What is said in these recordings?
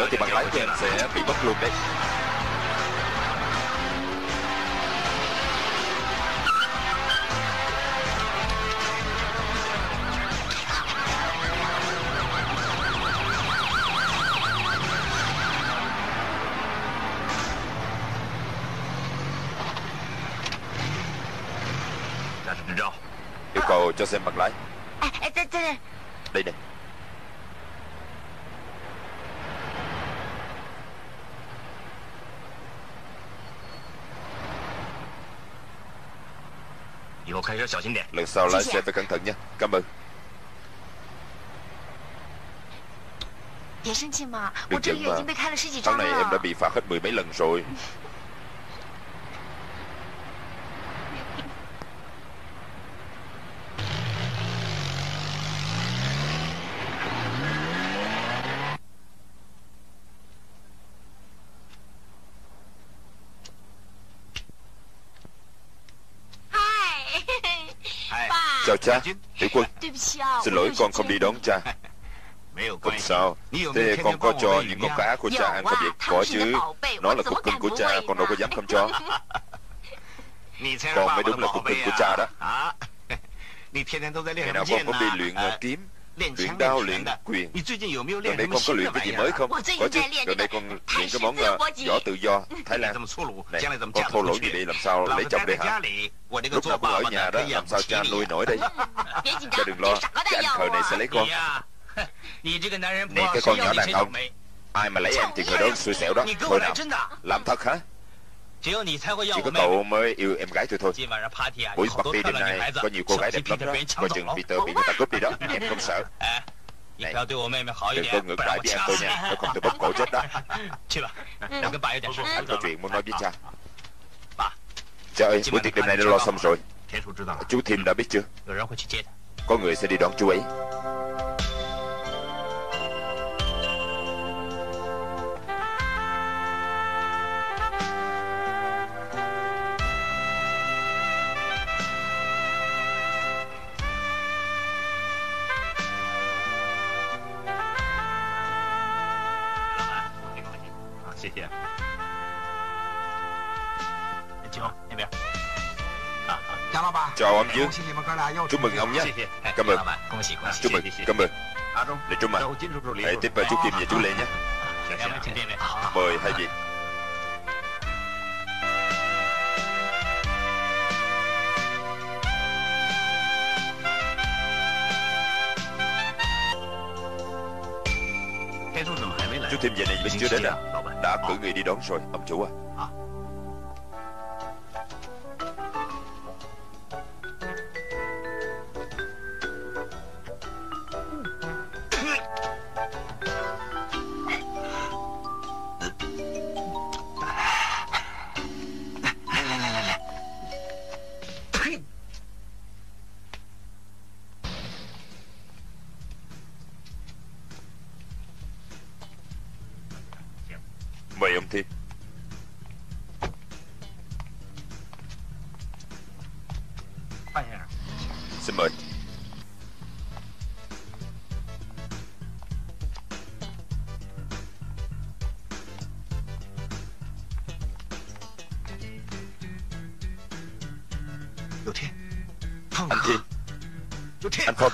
nữa thì bằng lái của em sẽ bị mất luôn đấy. sau lái xe phải cẩn thận nha. Cảm ơn. Đừng giận mà. Tháng này em đã bị phạt hết mười mấy lần rồi. cha Tiểu quân. Xin lỗi con không đi đón cha. Không sao? Thế con có cho những con cá của cha ăn không vậy Có chứ. Nó là cục cưng của cha Con đâu có dám không cho. Con mới đúng là cục cưng của cha đó. Ngày nào con cũng đi luyện ờ, kiếm luyện đao luyện quyền。gần đây con có luyện cái gì mới không？có chứ gần đây con luyện cái món uh, võ tự do thái lan này con thô lỗ gì đây làm sao lấy chồng đây hả？lúc nào con ở nhà đó làm sao cha nuôi nổi đây cha đừng lo cái anh khờ này sẽ lấy con này cái con nhỏ đàn ông。ai mà lấy em thì người đó xui xẻo đó。thôi nào làm thật hả？chỉ có cậu mới yêu em gái tôi thôi buổi party đêm nay có nhiều cô gái đẹp lắm đó coi chừng Peter bị người ta cướp đi đó em không sợ này đừng có ngược lại với em tôi nha nó không tôi bóp cổ chết đó anh có chuyện muốn nói với cha cha ơi buổi tiệc đêm nay đã lo xong rồi chú Thiêm đã biết chưa？có người sẽ đi đón chú ấy。ông chứ Chúc mừng ông nhé. Cảm ơn. Chúc mừng. Cảm ơn. Lệ Trung à Hãy tiếp chú Kim và chú Lê nhé. Dạ, dạ. Mời hai vị. Chú thêm về này vẫn chưa đến à? Đã cử người đi đón rồi Ông chủ à. Anh Phong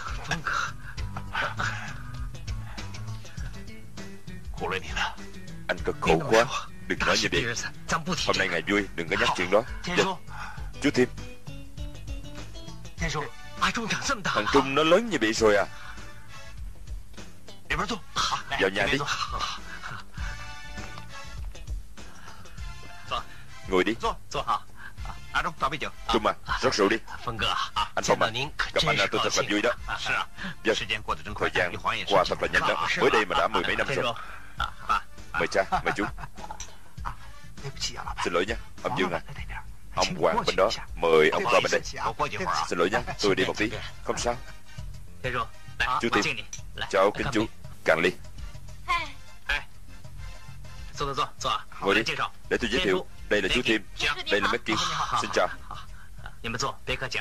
Anh cực khổ quá. Đừng nói như vậy Hôm nay ngày vui Đừng có nhắc chuyện đó. Dạ. Chú Thiêm Thằng Trung nó lớn như vậy rồi à. Vào nhà đi. Ngồi đi. À, Trung à, rót rượu đi. Vâng, à, anh Phong à, gặp anh là tôi thật là vui đó. À, vâng, thời gian qua thật là nhanh đó. Ờ, Mới đây mà ờ, đã ờ, mười mấy năm rồi. Mời cha, mời chú. Xin lỗi nha, ông Dương à. Ông Hoàng bên đó, mời ông qua bên đây. Xin lỗi nha, tôi đi một tí. Không sao. Chú Tiệp, chào kính chú. Càng ly. Ngồi đi, để tôi giới thiệu. Đây là chú Tim. Đây là Mickey Xin chào.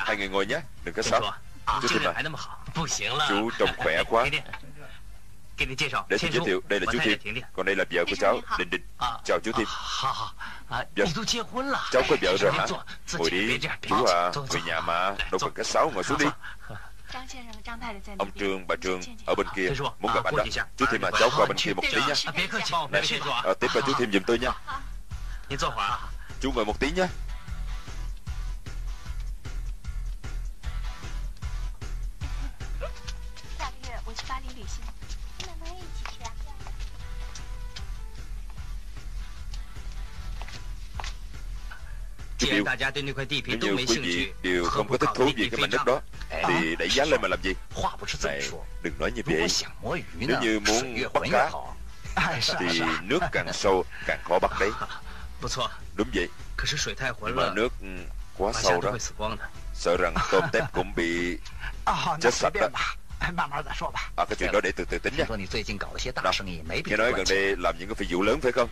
Hai người ngồi nhé Đừng có sót Chú Tim à. Chú trông khỏe quá. Để tôi giới thiệu Đây là chú Tim. Còn đây là vợ của cháu Đình Đình. Chào chú Tim. Dạ. Cháu có vợ rồi hả? Ngồi đi Chú à về nhà mà. Đâu cần cách sáu Ngồi xuống đi. Ông Trương, bà Trương ở bên kia. Muốn gặp anh đó. Chú Thêm à, cháu qua bên kia một tí nha. Này, tiếp là chú Thêm giùm tôi nha. 你坐会儿啊。 Chú ngồi một tí nha 下个月我去巴黎旅行，妈妈一起去啊？ Chú 既然 Kiều 大家对那块地皮 Nếu 都 như 没 quý 兴 vị 趣， đều 何 không 不 có thích 搞 thú 个 gì 地 cái 肥 mảnh đất 仗？ đó 哎 Thì đẩy giá lên mà làm gì 话不是这么 Này 说， đừng nói như 如果 vậy 想摸鱼 Nếu 呢， như 水 muốn 越 bắt 浑越 cá 好。 哎，是啊 Thì 是啊， nước càng sâu càng khó bắt đấy 不错， Đúng vậy。Nhưng mà nước quá sâu đó。Sợ rằng tôm tép cũng bị ờ, chết sạch đó。À cái chuyện đó để từ từ tính nha Nào, nghe nói gần đây làm những cái phi vụ lớn phải không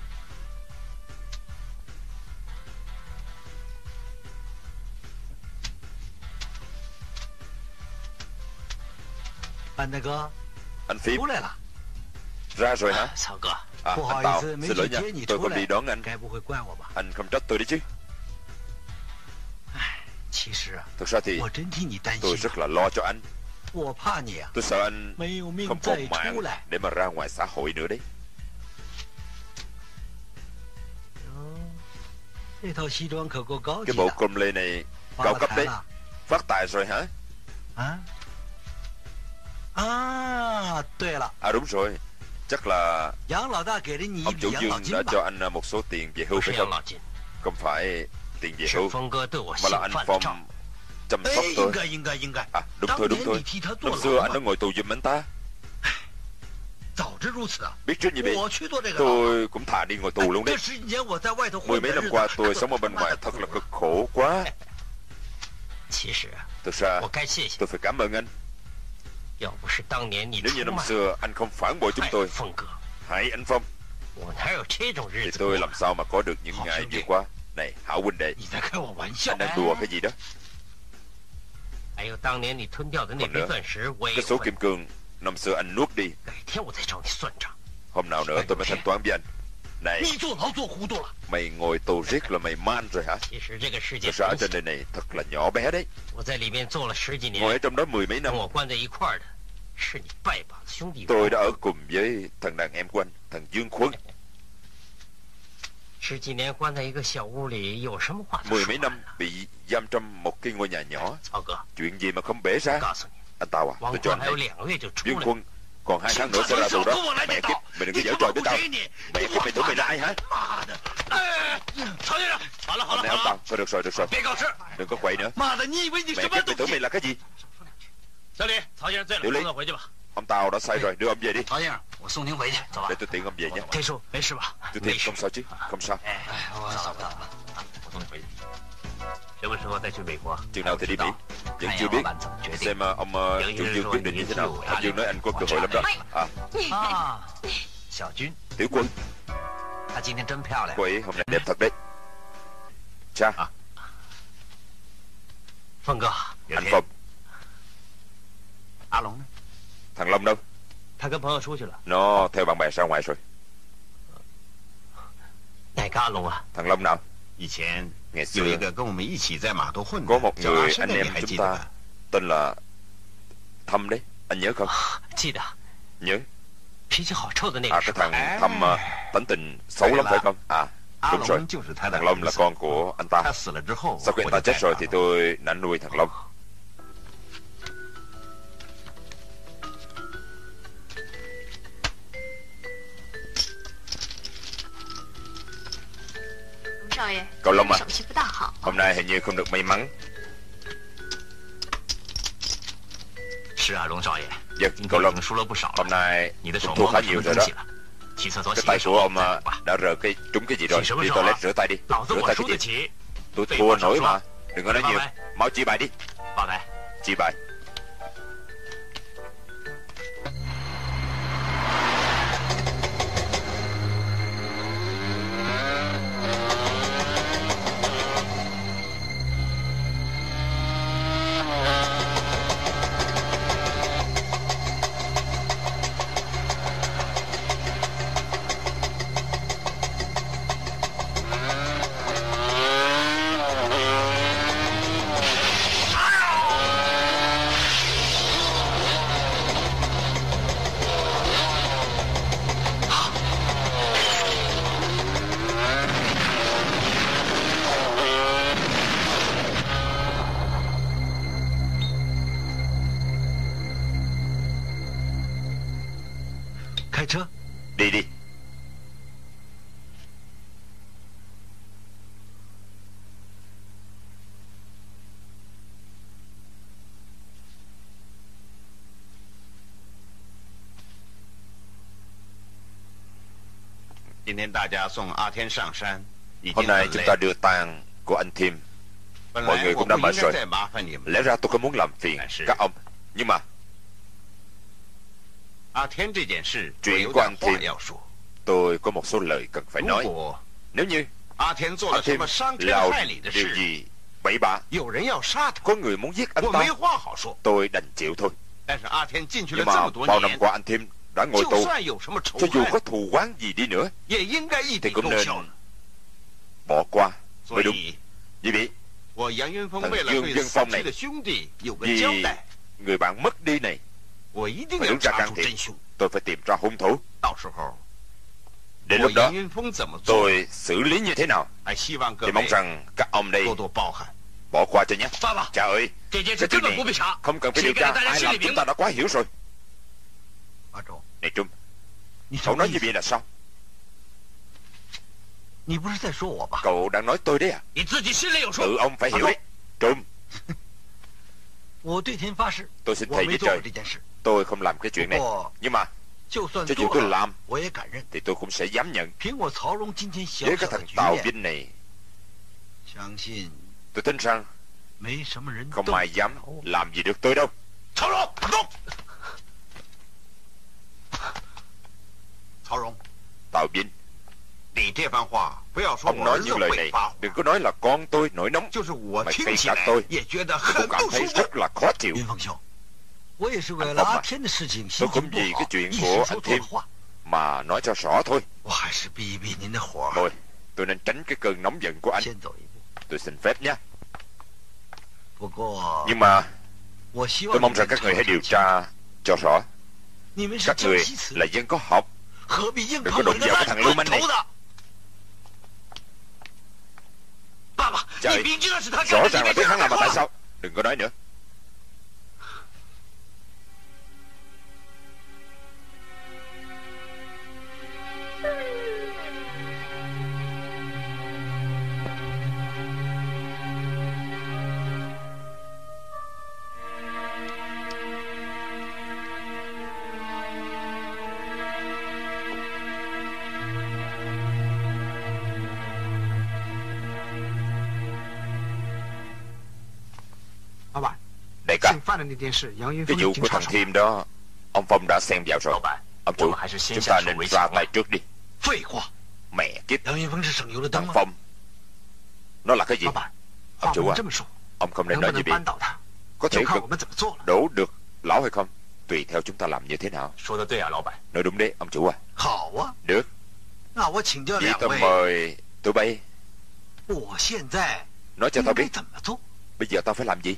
Anh Phím Ra rồi hả À, anh Tào, xin lỗi nha, tôi không đi đón anh. Anh không trách tôi đấy chứ. Thực ra thì tôi rất là lo cho anh. Tôi sợ anh không còn mạng để mà ra ngoài xã hội nữa đấy. Cái bộ cùm lê này cao cấp đấy. Phát tài rồi hả? À, đúng rồi. Chắc là Ông chủ Dương đã cho anh à, một số tiền về hưu phải không? Không phải tiền về hưu Mà là anh Phong chăm sóc tôi. À đúng thôi đúng thôi. Năm xưa anh đã ngồi tù giùm anh ta. Biết trước như vậy? Tôi cũng thả đi ngồi tù luôn đấy. Mười mấy năm qua tôi sống ở bên ngoài Thật là cực khổ quá. Thực ra tôi phải cảm ơn anh. Nếu như năm xưa anh không phản bội chúng tôi Hãy anh Phong. Thì tôi làm sao mà có được những ngày vừa qua? Này Hảo huynh đệ Anh đang đùa cái gì đó? Còn nữa Cái số kim cương Năm xưa anh nuốt đi. Hôm nào nữa tôi mới thanh toán với anh. Này Mày ngồi tù riết là mày man rồi hả? Thực ra trên đời này thật là nhỏ bé đấy. Ngồi ở trong đó mười mấy năm. Tôi đã ở cùng với thằng đàn em quanh anh, Thằng Dương Khuân Mười mấy năm bị giam trong một cái ngôi nhà nhỏ. Chuyện gì mà không bể ra? Anh Tàu à tôi cho anh này Dương Khuân còn hai tháng nữa sẽ ra tù đó. Mẹ kiếp, Mày đừng có giỡn trò với tao. Mẹ kiếp, mày tưởng mày là ai hả? Hôm nay ông Tàu Thôi được rồi được rồi. Đừng có quậy nữa. Mẹ kiếp, mày tưởng mày là cái gì? 小李，曹先生醉了， Tiểu Lý 送他回去吧。 Ông Tào đã say rồi Đưa ông về đi 曹先生，我送您回去，走吧 Để。tôi tiện ông về nhé 天叔，没事吧？ Chú 没 Thiên 事 không。sao chứ Không sao 哎，我走吧。我送你回去。什么时候再去美国？ Chừng nào thì đi Mỹ Vẫn 看 chưa 杨 biết 老板怎么决定。 Xem uh, ông uh, Vẫn chủ chưa Dương rồi, quyết định như thế nào vẫn chưa. Ông Dương nói anh có cơ hội lắm đó À 啊，小军， Tiểu quân 她今天真漂亮 Cô。ấy hôm nay đẹp thật đấy Cha À. 峰哥， Anh Phong 阿龙呢？ Thằng Long đâu? Nó theo bạn bè ra ngoài rồi. Này ca A Long à? Thằng Long nào? Ngày xưa Có một người anh em chúng ta Tên là Thâm đấy Anh nhớ không? Nhớ. À cái thằng Thâm à, tính tình xấu lắm phải không? À đúng rồi. Thằng Long là con của anh ta. Sau khi anh ta chết rồi thì tôi đã nuôi thằng Long. Cậu Long à Hôm nay hình như không được may mắn。Dạ, cậu Long Hôm nay cũng thua khá nhiều rồi đó。Cái tay của ông đã rờ cái trúng cái gì rồi Đi toilet rửa tay đi Rửa tay cái gì？Tôi thua nổi mà Đừng có nói nhiều Mau chỉ bài đi。Chỉ bài。Hôm nay chúng ta đưa tang của anh Thiêm vâng, Mọi người cũng đã mệt rồi. Lẽ ra tôi không muốn làm phiền các ông. Nhưng mà Chuyện của anh Thiêm Tôi có một số lời cần phải nói. Nếu như anh Thiêm làm điều gì bậy bạ? Có người muốn giết anh ta? Tôi đành chịu thôi. Nhưng mà bao năm qua anh Thiêm đã ngồi tù. Cho dù có thù oán gì đi nữa Thì cũng nên bỏ qua. Mới đúng. Vì vậy Thằng Dương Dân Phong này Vì người bạn mất đi này Phải đứng ra can thiệp. Tôi phải tìm ra hung thủ. Đến lúc đó Tôi xử lý như thế nào? Thì mong rằng các ông đây Bỏ qua cho nhé. Cha ơi Cái chuyện này không cần phải điều tra. Ai làm chúng ta đã quá hiểu rồi. Này Trung Cậu nói như vậy là sao? Cậu đang nói tôi đấy à? Tự ông phải hiểu đấy. Trung. Tôi xin thề với trời. Tôi không làm cái chuyện này. Nhưng mà Cho dù tôi làm Thì tôi cũng sẽ dám nhận. Với cái thằng Tào Vinh này. Tôi tin rằng Không ai dám làm gì được tôi đâu. Thảo Long Tào Vinh Ông nói những lời này. Đừng có nói là con tôi nổi nóng. Mà kể cả tôi. Cũng cảm thấy rất là khó chịu. Anh Phong à Tôi cũng vì cái chuyện của anh Thiên Mà nói cho rõ thôi. Thôi Tôi nên tránh cái cơn nóng giận của anh. Tôi xin phép nhé. Nhưng mà Tôi mong rằng các người hãy điều tra cho rõ. Các người là dân có học. Đừng có đụng vào cái thằng lưu manh này. Trời. Rõ ràng là biết hắn làm mà tại sao? Đừng có nói nữa. đại ca Cái vụ của thằng Thiêm đó Ông Phong đã xem vào rồi. Ông chủ Chúng ta nên ra tay trước đi. Mẹ kiếp. Thằng Phong Nó là cái gì? Ông chủ à Ông không nên nói gì đi Có thể đổ được lão hay không? Tùy theo chúng ta làm như thế nào. Nói đúng đấy ông chủ à. Được. Vậy tôi mời tụi bay. Nói cho tao biết. Bây giờ tao phải làm gì?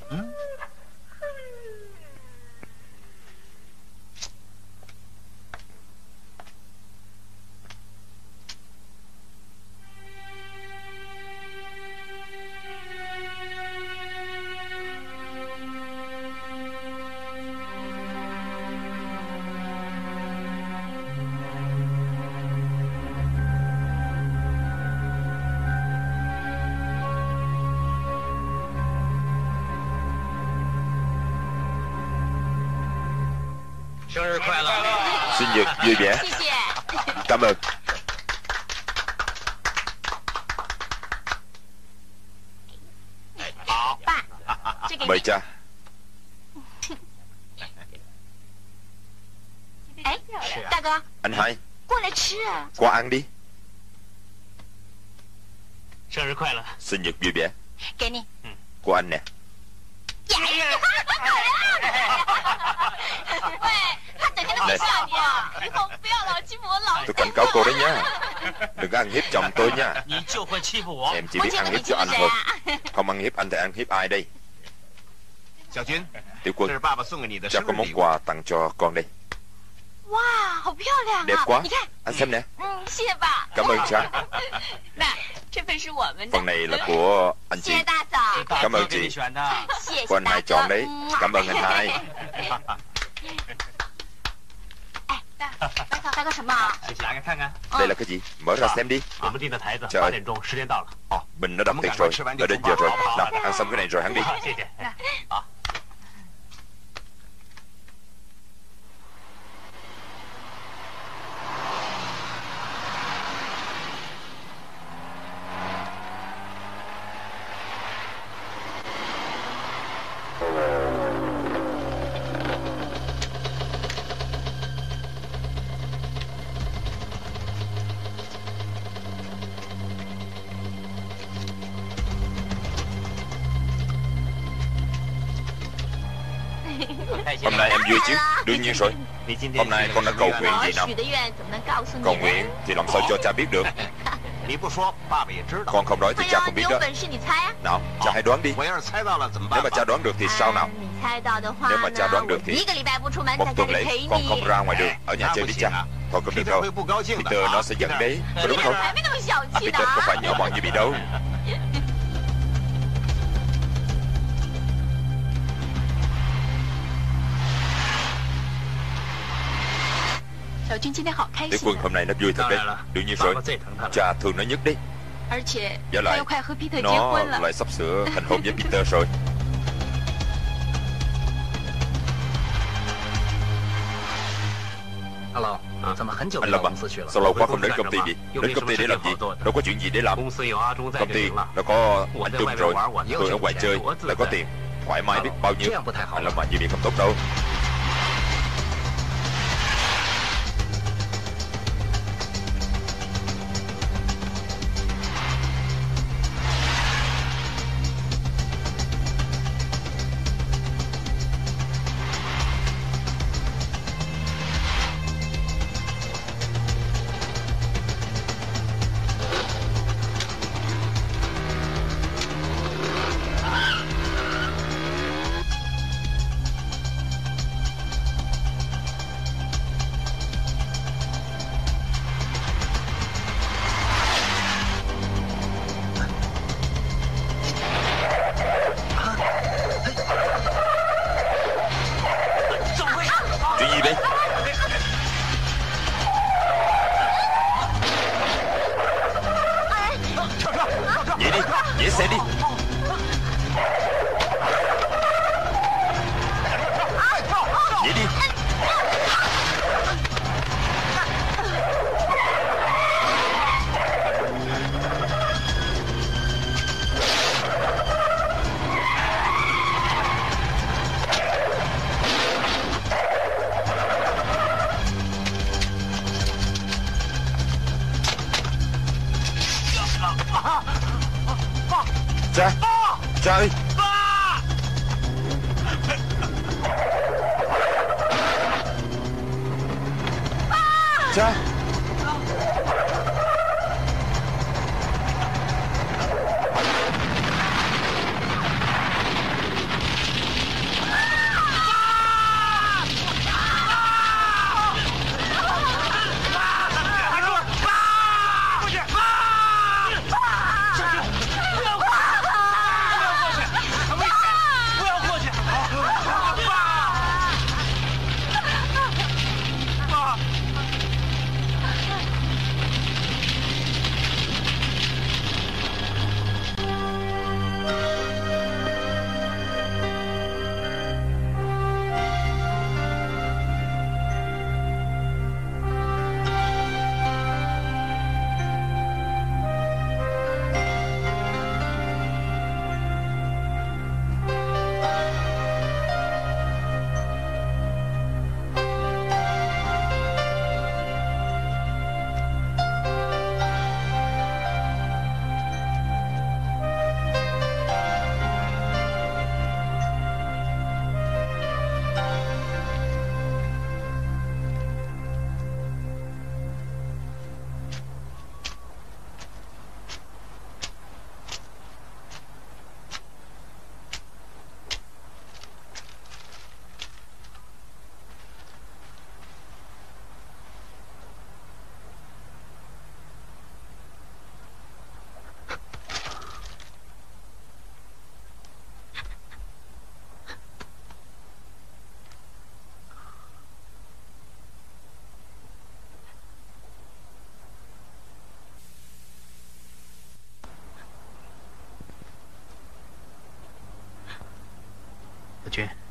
Sinh nhật vui vẻ. Cảm ơn. Mời cha. Anh hai. Qua ăn đi. chồng tôi nha. Em chỉ biết ăn hiếp cho anh thôi. Không ăn hiếp anh thì ăn hiếp ai đây? Tiểu quân. Cho có món quà tặng cho con đây. Đẹp quá. Anh xem nè. Cảm ơn cha. Phần này là của anh chị. Cảm ơn chị. Của anh hai chọn đấy. Cảm ơn anh hai. Lá cái khăn? Đây là cái gì? Mở ra xem đi. Trời. Bình ờ, nó đập tiệc rồi. Đã đến giờ rồi. Nào ăn xong cái này rồi hắn đi. Dạ. nhiêu rồi. Hôm nay con đã cầu nguyện gì nào? Cầu nguyện thì làm sao cho cha biết được? Con không nói thì cha cũng biết đó. Nào, cha hãy đoán đi. Nếu mà cha đoán được thì sao nào? Nếu mà cha đoán được thì Một tuần lễ con không ra ngoài đường Ở nhà chơi với cha. Thôi không được đâu Peter nó sẽ giận đấy Có đúng không? À, Peter không phải nhỏ mọn như bị đâu. Đế quân hôm nay nó vui thật đấy. Đương nhiên rồi. Cha thương nó nhất đấy và lại Nó lại sắp sửa thành hôn với Peter rồi. Anh Lâm à Sao lâu quá không đến công ty vậy? Đến công ty để làm gì? Đâu có chuyện gì để làm. Công ty Nó có anh Trung rồi. Tôi ở ngoài chơi. Là có tiền. Thoải mái biết bao nhiêu. Anh Lâm à như vậy không tốt đâu.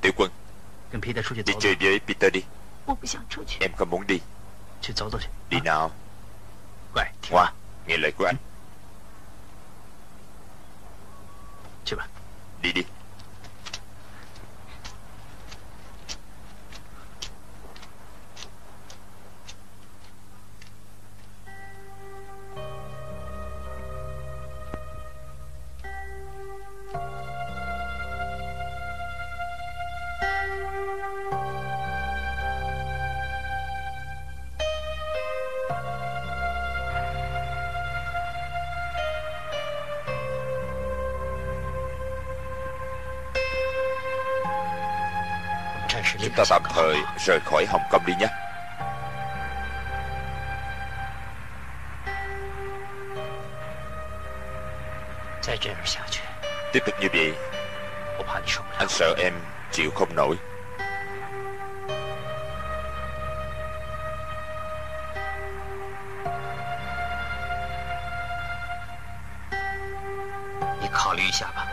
Tiểu quân Đi chơi với Peter đi。Em không muốn đi。Đi nào？Hoa, nghe lời của anh Đi đi。rời khỏi Hồng Kông đi nhé. Tiếp tục như vậy, anh sợ em chịu không nổi.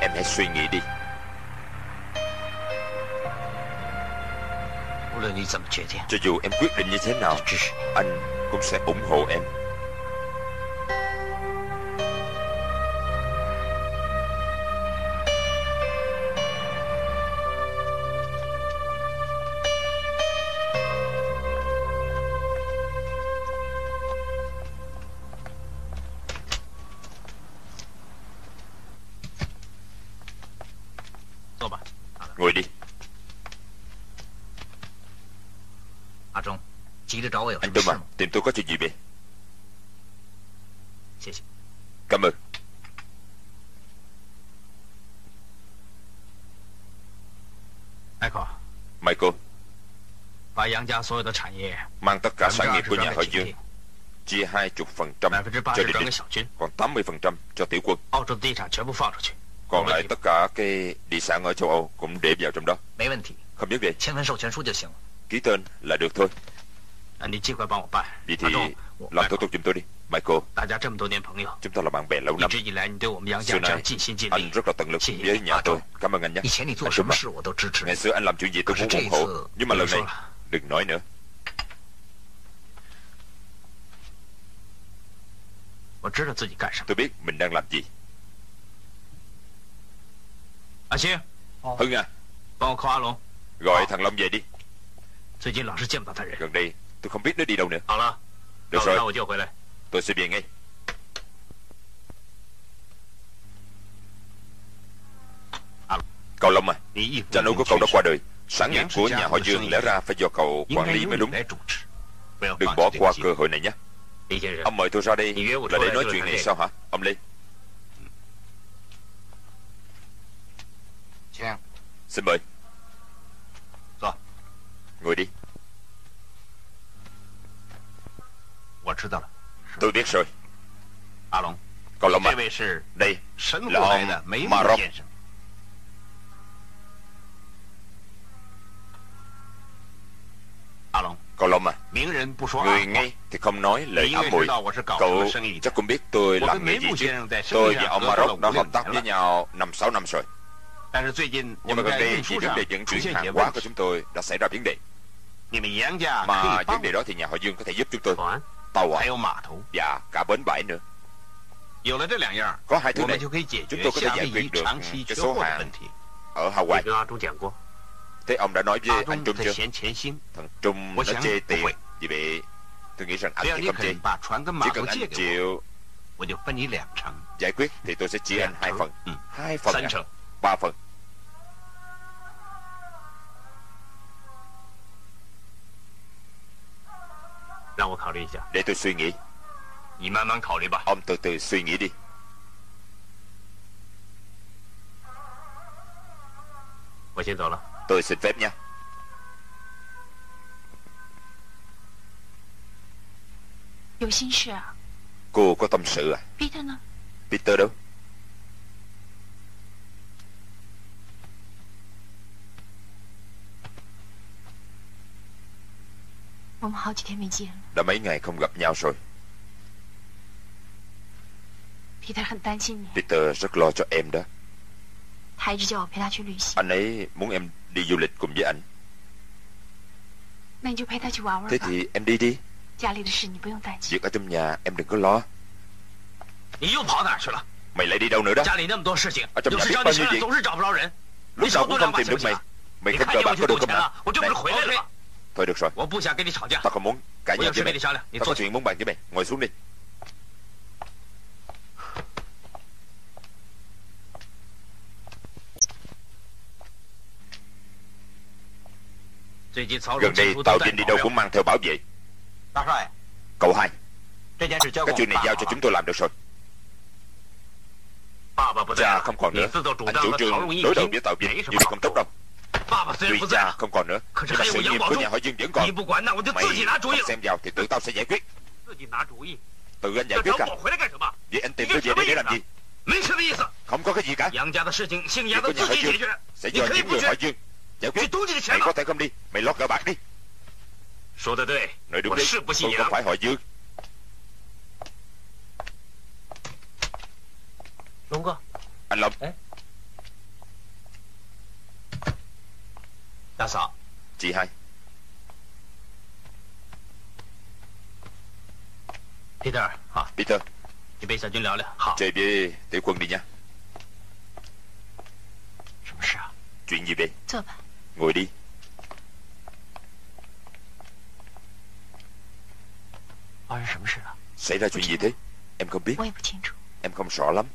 Em hãy suy nghĩ đi. cho dù em quyết định như thế nào anh cũng sẽ ủng hộ em. Tìm tôi có chuyện gì vậy? Cảm ơn. Michael. Mang tất cả sản nghiệp của nhà họ Dương. Chia 20% cho địa địch Còn 80% cho tiểu quân. Còn lại tất cả cái địa sản ở châu Âu Cũng để vào trong đó. Không biết gì Ký tên là được thôi. Vậy thì làm thủ tục giùm tôi đi Michael. Chúng ta là bạn bè lâu năm. Xưa nay anh rất là tận lực với nhà tôi. Cảm ơn anh nhé. Anh đúng Ngày xưa anh làm chuyện gì tôi cũng ủng hộ. Nhưng mà lần này Đừng nói nữa. Tôi biết mình đang làm gì. Anh ờ. Hưng à. Gọi thằng Long về đi. Gần đây Tôi không biết nó đi đâu nữa. Được rồi. Tôi sẽ về ngay. Cậu Long à Cha nấu của cậu đã qua đời. Sáng nghiệp của nhà họ Dương lẽ ra phải do cậu quản lý mới đúng. Đừng bỏ qua cơ hội này nhé. Ông mời tôi ra đây. Là để nói chuyện này sao hả? Ông Lê. Xin mời. Ngồi đi. Tôi biết rồi。Còn Long Mạch Đây là ông Maroc Cậu Người ngay thì không nói lời ám muội。Cậu chắc cũng biết tôi làm nghề gì chứ。Tôi và ông Maroc đã hợp tác với nhau 5-6 năm rồi。Nhưng mà gần đây thì vấn đề vận chuyển hàng hóa của chúng tôi đã xảy ra vấn đề。Mà vấn đề đó thì nhà họ Dương có thể giúp chúng tôi。tàu à? Dạ cả bến bãi nữa. Có hai thứ này. Chúng tôi có thể giải quyết được Cái số hàng ở Hawaii. Thế ông đã nói với anh Trung chưa? Thằng Trung nó chê tiền Vì vậy tôi nghĩ rằng anh chỉ không chê. Chỉ cần anh chịu. Giải quyết thì tôi sẽ chia anh hai phần. Hai phần? À? Ba phần. Để tôi suy nghĩ Ông từ suy nghĩ đi Tôi xin phép nha Cô có tâm sự à Peter đâu？Đã mấy ngày không gặp nhau rồi. Peter rất lo cho em đó. Anh ấy muốn em đi du lịch cùng với anh. Thế thì em đi đi. Việc ở trong nhà em đừng có lo. Mày lại đi đâu nữa đó? Ở trong nhà biết bao nhiêu việc Lúc nào cũng không tìm được mày. Mày không cờ bạc có được không hả Này. Thôi được rồi. Ta không muốn. Cãi nhau với mày Ta có chuyện muốn bàn với mày. Ngồi xuống đi. Gần đây Tào Vinh đi đâu cũng mang theo bảo vệ. Cậu hai Cái chuyện này giao cho chúng tôi làm được rồi. Cha không còn nữa. Anh chủ trương đối đầu với Tào Vinh Nhiều không tốt đâu. Duy cha không còn nữa. Nhưng mà sự nghiệp của nhà họ Dương vẫn còn Mày không xem vào thì tự tao sẽ giải quyết. Tự anh giải quyết à? Vậy anh tìm tôi về đây để làm gì? Không có cái gì cả. Việc của nhà họ Dương Sẽ do những người họ Dương Giải quyết. Mày có thể không đi Mày lót gỡ bạc đi. Nói đúng đấy Tôi không phải họ Dương Anh Long. Tasa Cihan Peter Hả? Peter. Chị bây giờ chúng lão là Hả? Chị bây để quân đi nha. Chuyện gì vậy? Ngồi đi. Xảy ra chuyện gì thế? Em không biết. Em không rõ lắm.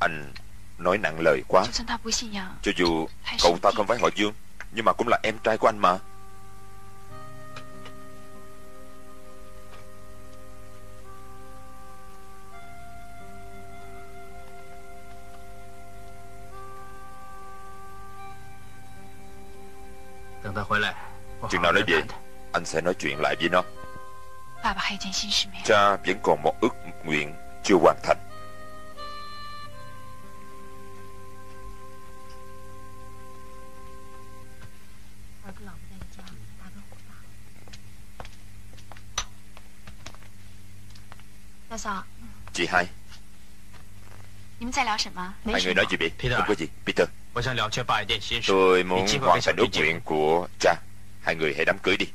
Anh nói nặng lời quá. Cho dù cậu ta không phải họ Dương Nhưng mà cũng là em trai của anh mà. Chừng nào nó về Anh. sẽ nói chuyện lại với nó. Cha vẫn còn một ước nguyện chưa hoàn thành. Hai người nói gì vậy? Không có à? gì, Peter. Tôi muốn hoàn thành ước nguyện của cha. Hai người hãy đám cưới đi.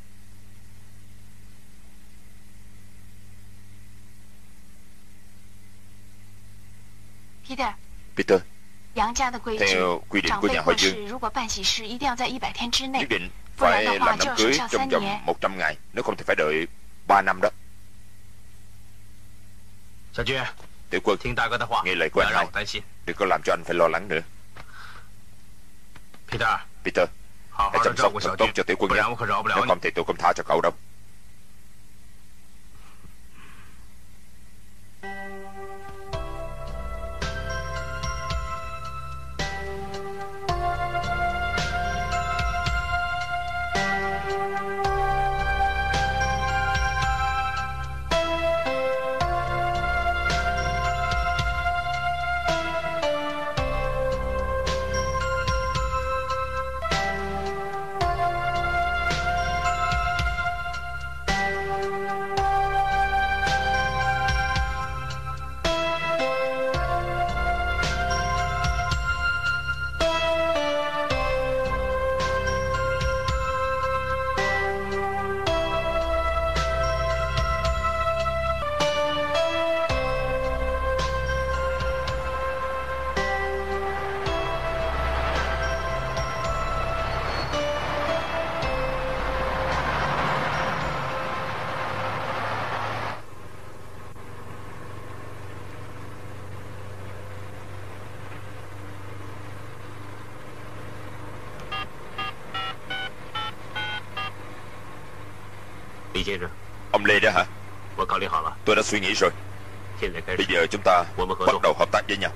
Peter Peter, Theo quy định của nhà họ Dương。Nhất định phải làm đám cưới trong vòng 100 ngày Nếu không thì phải đợi 3 năm đó. Sao chưa? Tiểu quân Nghe lời của anh hai Đừng có làm cho anh phải lo lắng nữa. Peter. Peter Hãy chăm sóc thật tốt cho tiểu quân nhé Nếu không thì tôi không tha cho cậu đâu. Ông Lê đó hả? Tôi đã suy nghĩ rồi. Bây giờ chúng ta bắt đầu hợp tác với nhau.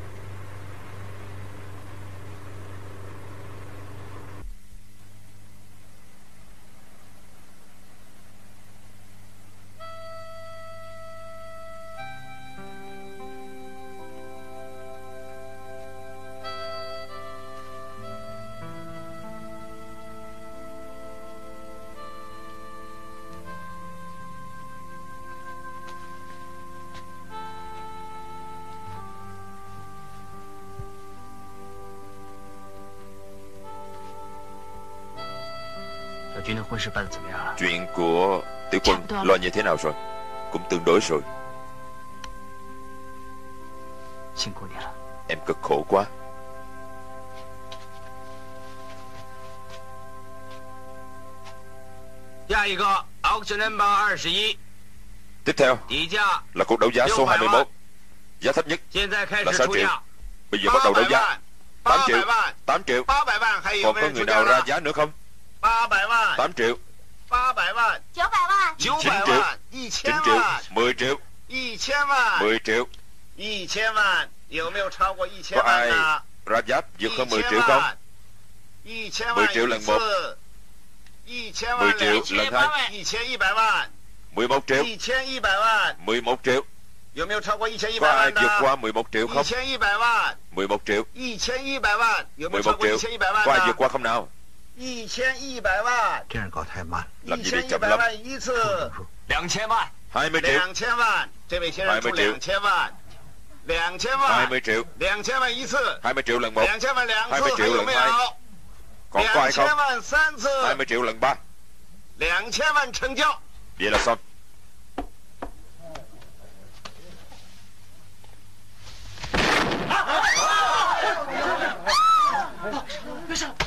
Chuyện của tiểu quân lo như thế nào rồi? Cũng tương đối rồi. Em cực khổ quá. Tiếp theo là cuộc đấu giá số 21 Giá thấp nhất là 6 triệu. Bây giờ bắt đầu đấu giá. 8 triệu. 8 triệu Còn có người nào ra giá nữa không? 8 triệu. 9 triệu. 9 triệu. 10 triệu. 10 triệu. Có ai ra giáp vượt hơn 10 triệu không? 10 triệu lần 1 10 triệu lần 2 11 triệu. 11 triệu. Có ai vượt qua 11 triệu không? 11 triệu. 11 triệu. Có ai vượt qua không nào? 一千一百万，这样搞太慢。一千一百万一次，两千万，还没。两千万，这位先生出两千万，两千万，还没中。两千万一次，还没中，冷不？两千万两次，还有没有？两千万三次，还没中，冷不？两千万成交。别了，三。啊啊啊！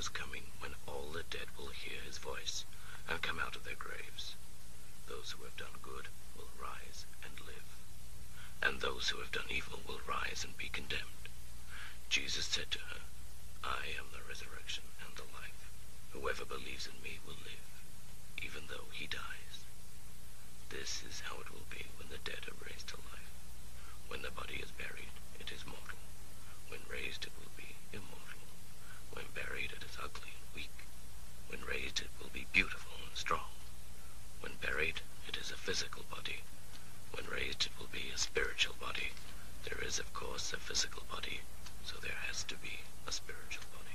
is coming when all the dead will hear his voice and come out of their graves. Those who have done good will rise and live, and those who have done evil will rise and be condemned. Jesus said to her, I am the resurrection and the life. Whoever believes in me will live, even though he dies. This is how it will be when the dead are raised to life. When the body is buried, it is mortal. When raised, it will be immortal. When buried, it is ugly and weak. When raised, it will be beautiful and strong. When buried, it is a physical body. When raised, it will be a spiritual body. There is, of course, a physical body, so there has to be a spiritual body.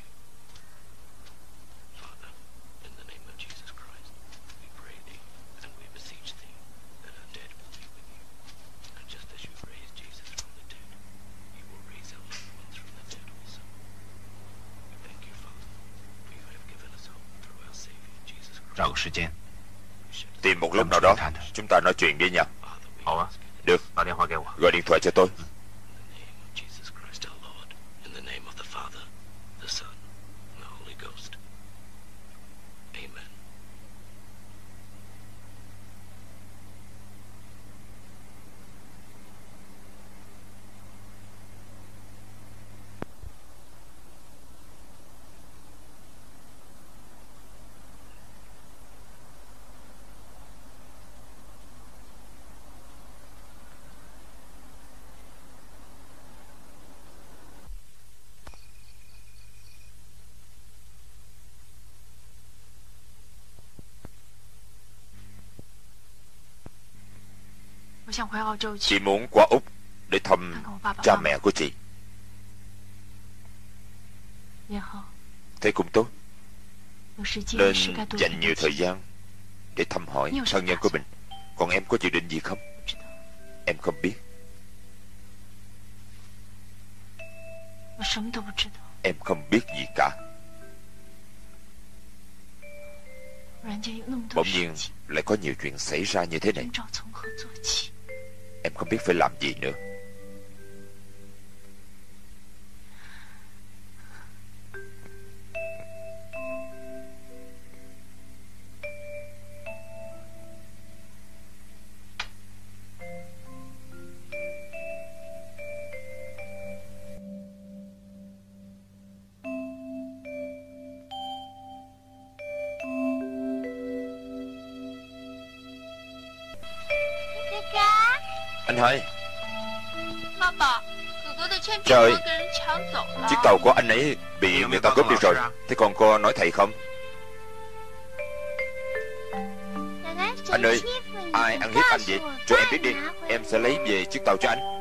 Tìm một lúc nào đó. Chúng ta nói chuyện đi nhau Được. Gọi điện thoại cho tôi. Chị muốn qua Úc để thăm cha mẹ của chị. Thế cũng tốt. Nên dành nhiều thời gian Để thăm hỏi thân nhân của mình. Còn em có dự định gì không? Em không biết. Em không biết gì cả. Bỗng nhiên lại có nhiều chuyện xảy ra như thế này. Em không biết phải làm gì nữa. Anh hai Trời. Chiếc tàu của anh ấy bị người ta cướp đi rồi. Thế còn cô nói thầy không? Anh ơi Ai ăn hiếp anh vậy? Cho em biết đi. Em sẽ lấy về chiếc tàu cho anh.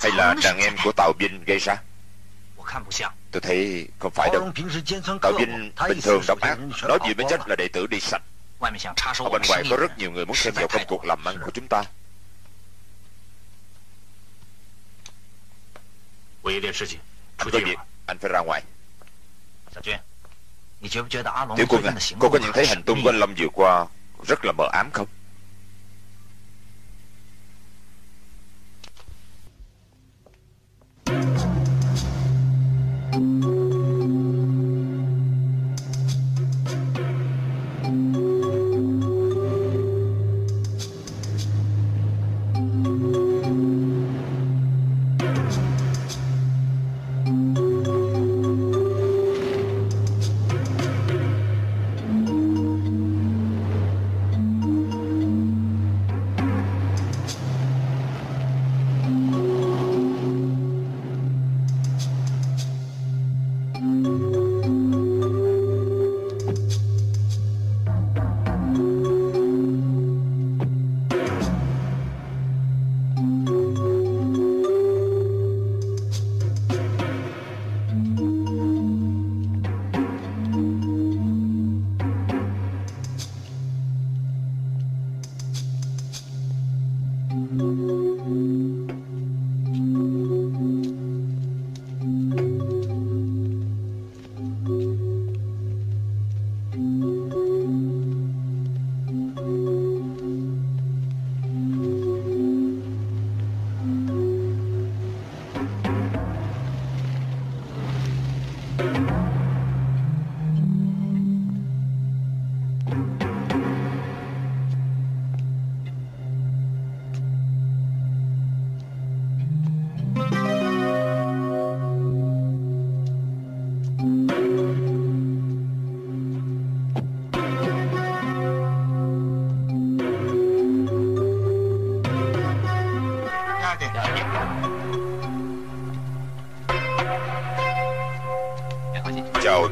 hay là đàn em của Tào Vinh gây ra? Tôi thấy không phải đâu. Tào Vinh bình thường độc ác Nói gì mới chắc là đệ tử đi sạch. Ở bên ngoài có rất nhiều người muốn xem vào công cuộc làm ăn của chúng ta. Anh có việc Anh phải ra ngoài. Tiểu quân à Cô có nhận thấy hành tung của anh Lâm vừa qua Rất là mờ ám không?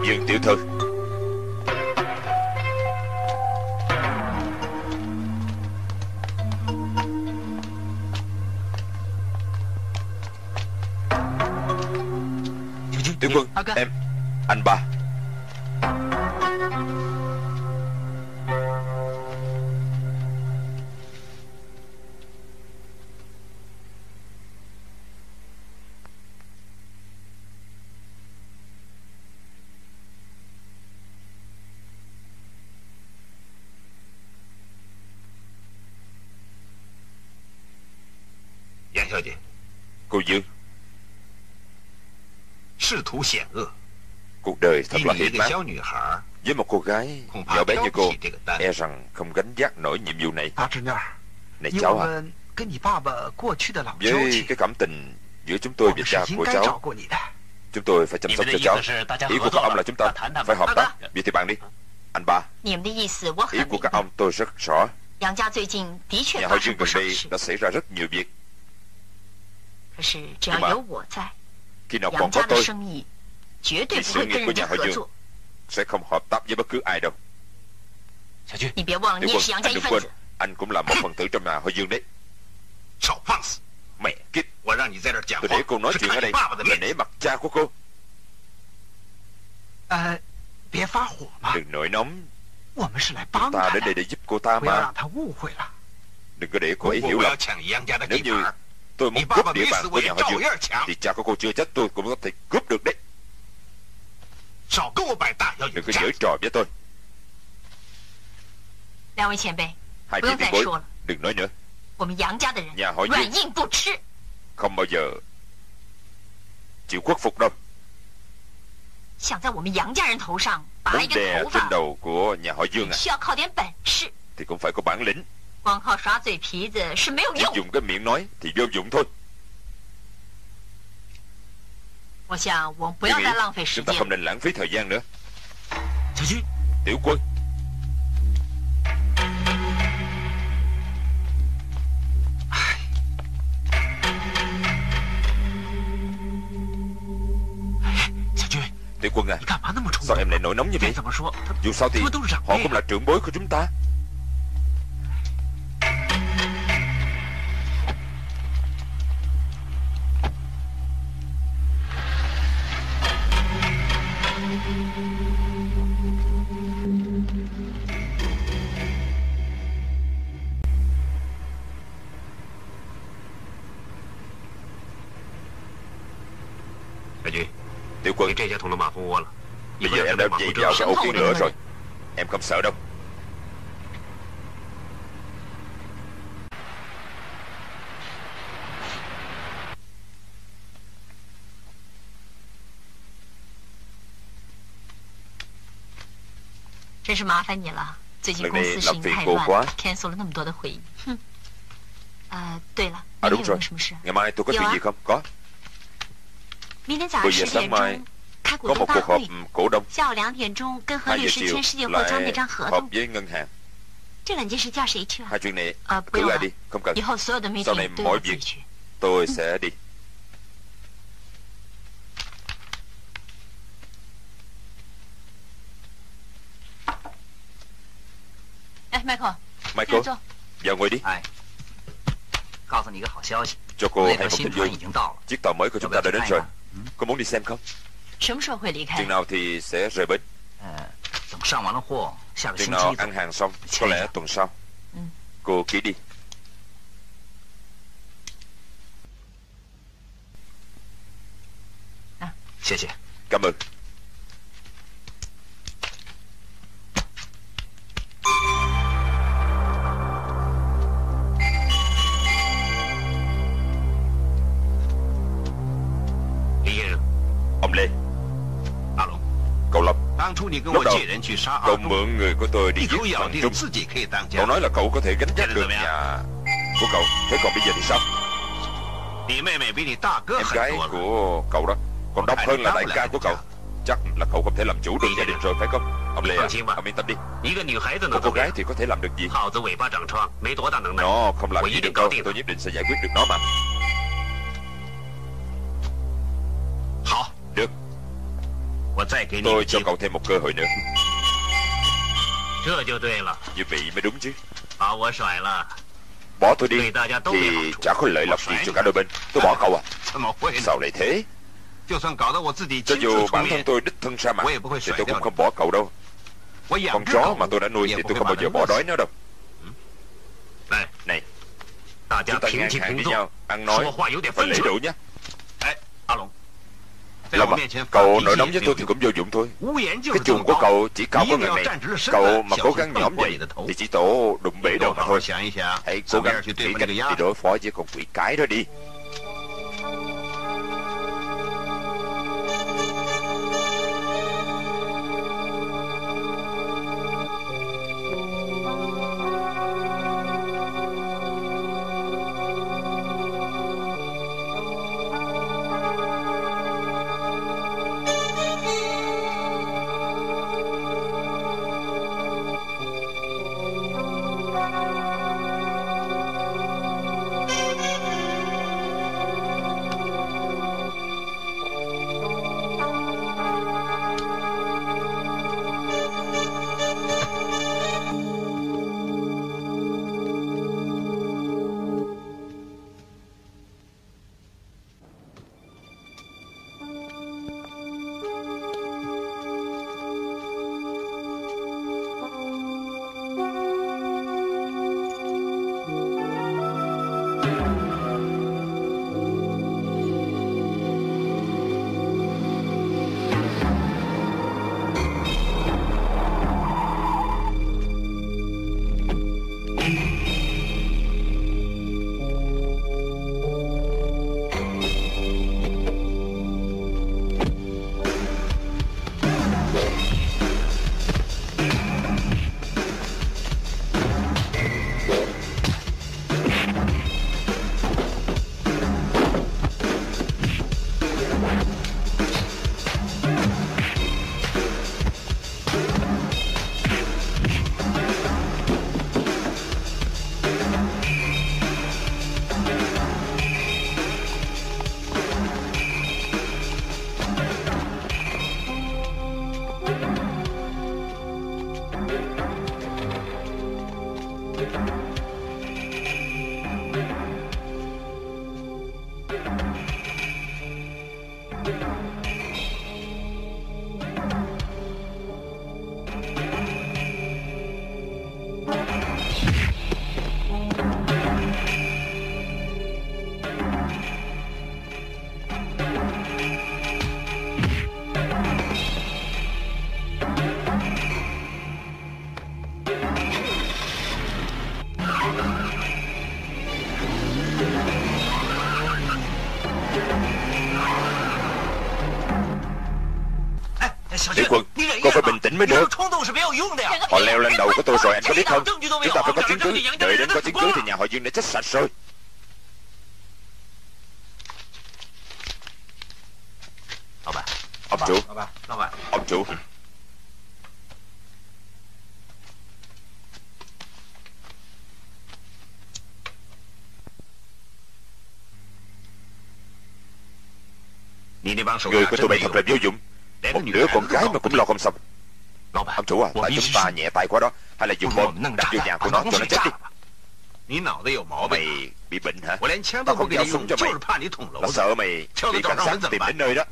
Dương tiểu thư Cuộc đời thật là hiểm ác Với một cô gái nhỏ bé như cô E rằng không gánh vác nổi nhiệm vụ này. Này cháu à. Với cái cảm tình giữa chúng tôi và cha của cháu Chúng tôi phải chăm sóc cho cháu. Ý của các ông là chúng ta phải hợp tác. Vậy thì bạn đi. Anh ba. Ý của các ông tôi rất rõ. Nhà họ Dương gần đây đã xảy ra rất nhiều việc. Nhưng mà Khi nào còn có tôi thì sự nghiệp của nhà họ Dương sẽ không hợp tác với bất cứ ai đâu. Tiểu quân, đừng quên Anh cũng là một phần tử trong nhà họ Dương đấy. Mẹ kiếp. Tôi để cô nói chuyện ở đây Là để mặt cha của cô. Đừng nổi nóng. Đừng có để cô ấy hiểu lầm. Nếu như tôi muốn cướp địa bàn của nhà họ Dương Thì cha cô chưa chết tôi cũng có thể cướp được đấy. Đừng có giỡn trò với tôi. Hai vị Đừng nói nữa. Không bao giờ Chịu khuất phục đâu. Muốn đè trên đầu của nhà họ Dương à? Thì cũng phải có bản lĩnh. Cái miệng nói Thì vô dụng thôi. Chúng ta không nên lãng phí thời gian nữa. Tiểu quân. Tiểu quân à Sao em lại nổi nóng như vậy? Dù sao thì họ cũng là trưởng bối của chúng ta. Đơn vị vào cái ổ kiến lửa rồi. Em không sợ đâu. Lần này làm phiền cô quá。À đúng rồi Ngày mai tôi có chuyện gì không? Có Buổi giờ sáng mai có một cuộc họp cổ đông。hai giờ chiều lại họp với ngân hàng。hai chuyện này cứ lại đi không cần。sau này mọi việc tôi sẽ đi。Michael, Michael vào ngồi đi Cho cô hay một tin vui Chiếc tàu mới của chúng ta đã đến rồi。Cô muốn đi xem không？Chừng nào thì sẽ rời bến. Chừng nào ăn hàng xong Có lẽ tuần sau Cô ký đi。Cảm ơn。Lúc đầu Cậu mượn người của tôi đi giết thằng Trung. Cậu nói là cậu có thể gánh vác được nhà của cậu. Thế còn bây giờ thì sao? Em gái của cậu đó. Còn đông hơn là đại ca của cậu. Chắc là cậu không thể làm chủ được gia đình rồi phải không? Ông Lê à, ông yên tâm đi. Một cô gái thì có thể làm được gì? Nó không làm gì được đâu. Tôi nhất định sẽ giải quyết được nó mà. Tôi cho cậu thêm một cơ hội nữa. Như vậy mới đúng chứ. Bỏ tôi đi Thì chả có lợi lộc gì cho cả đôi bên. Tôi bỏ cậu à. Sao lại thế? Cho dù bản thân tôi đích thân ra mặt Thì tôi cũng không bỏ cậu đâu. Con chó mà tôi đã nuôi Thì tôi không bao giờ bỏ đói nó đâu. Này. Chúng ta ngang hàng với nhau Ăn nói Phải lễ đủ nhé. 阿龙 là mặt cậu nổi nóng với tôi thì cũng vô dụng thôi. Cái chuồng của cậu chỉ cao có người này Cậu mà cố gắng nhõm vậy Thì chỉ tổ đụng bể đầu mà thôi. Hãy cố gắng nghĩ cách để đối phó với con quỷ cái đó đi. mới được Họ leo lên đầu của tôi rồi anh có biết không? Chúng ta phải có chứng cứ. Đợi đến có chứng cứ thì nhà họ Dương đã chết sạch rồi. Ông chủ Ông chủ Người của tôi bay thật là vô dụng. Một đứa con gái mà cũng lo không xong chủ à? Tại chúng ta nhẹ tay quá đó. Hay là dùng bom đập vô nhà của nó cho nó chết đi. Mày bị bệnh hả? Tao không giao súng cho mày. Tao sợ mày bị cảnh sát tìm đến nơi đó.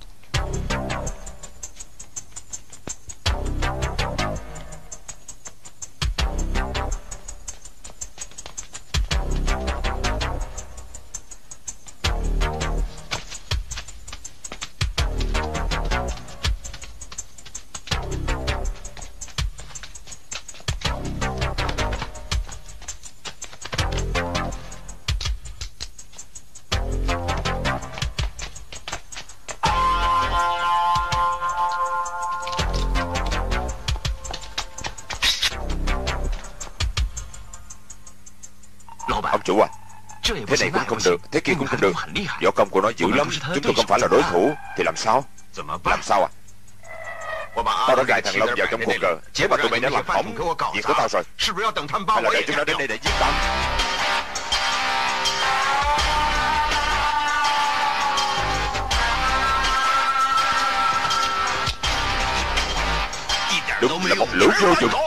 chủ à. Thế này cũng không được Thế kia cũng không được. Võ công của nó dữ lắm Chúng tôi không phải là đối thủ Thì làm sao? Làm sao à? Tao đã gài thằng Long vào trong cuộc cờ Nếu mà tụi mày đã làm hỏng Việc của tao rồi. Hay là đợi chúng nó đến đây để giết tao? Đúng là một lũ vô dụng.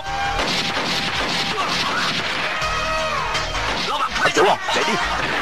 Ông chủ à chạy